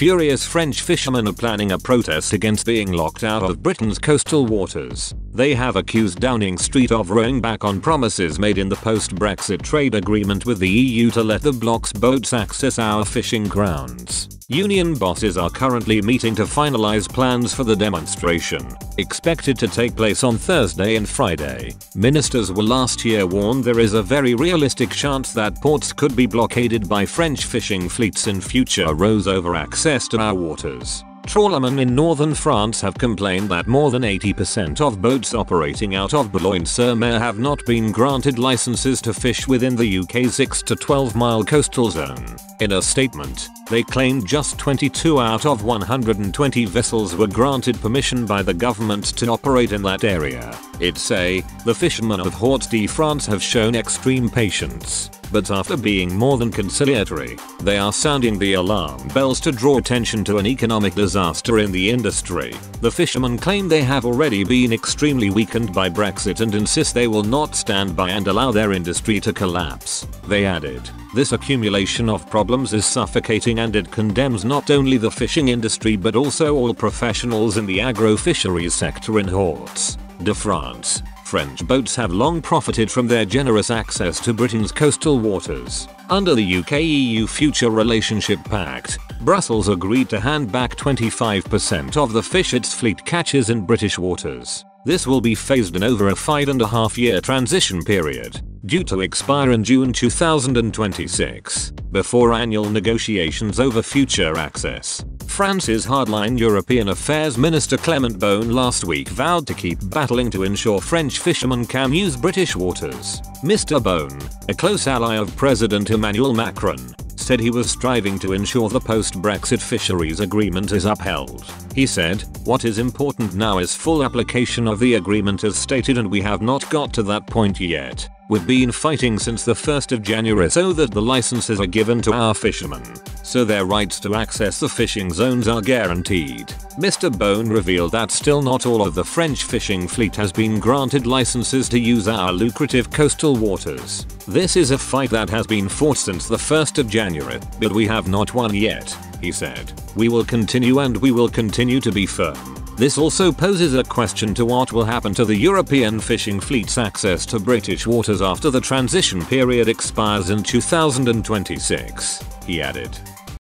Furious French fishermen are planning a protest against being locked out of Britain's coastal waters. They have accused Downing Street of rowing back on promises made in the post-Brexit trade agreement with the EU to let the bloc's boats access our fishing grounds. Union bosses are currently meeting to finalize plans for the demonstration, expected to take place on Thursday and Friday. Ministers were last year warned there is a very realistic chance that ports could be blockaded by French fishing fleets in future rows over access to our waters. Trawlermen in northern France have complained that more than 80% of boats operating out of Boulogne-sur-Mer have not been granted licenses to fish within the UK's 6 to 12 mile coastal zone. In a statement, they claimed just 22 out of 120 vessels were granted permission by the government to operate in that area. It say, the fishermen of Hauts-de-France have shown extreme patience but after being more than conciliatory, they are sounding the alarm bells to draw attention to an economic disaster in the industry. The fishermen claim they have already been extremely weakened by Brexit and insist they will not stand by and allow their industry to collapse. They added, this accumulation of problems is suffocating and it condemns not only the fishing industry but also all professionals in the agro-fisheries sector in Hauts de France. French boats have long profited from their generous access to Britain's coastal waters. Under the UK-EU Future Relationship Pact, Brussels agreed to hand back 25% of the fish its fleet catches in British waters. This will be phased in over a five and a half year transition period, due to expire in June 2026, before annual negotiations over future access. France's hardline European Affairs Minister Clement Beaune last week vowed to keep battling to ensure French fishermen can use British waters. Mr. Beaune, a close ally of President Emmanuel Macron, said he was striving to ensure the post-Brexit fisheries agreement is upheld. He said, what is important now is full application of the agreement as stated and we have not got to that point yet. We've been fighting since the 1st of January so that the licenses are given to our fishermen, so their rights to access the fishing zones are guaranteed. Mr. Beaune revealed that still not all of the French fishing fleet has been granted licenses to use our lucrative coastal waters. This is a fight that has been fought since the 1st of January, but we have not won yet, he said. We will continue and we will continue to be firm. This also poses a question to what will happen to the European fishing fleet's access to British waters after the transition period expires in 2026, he added.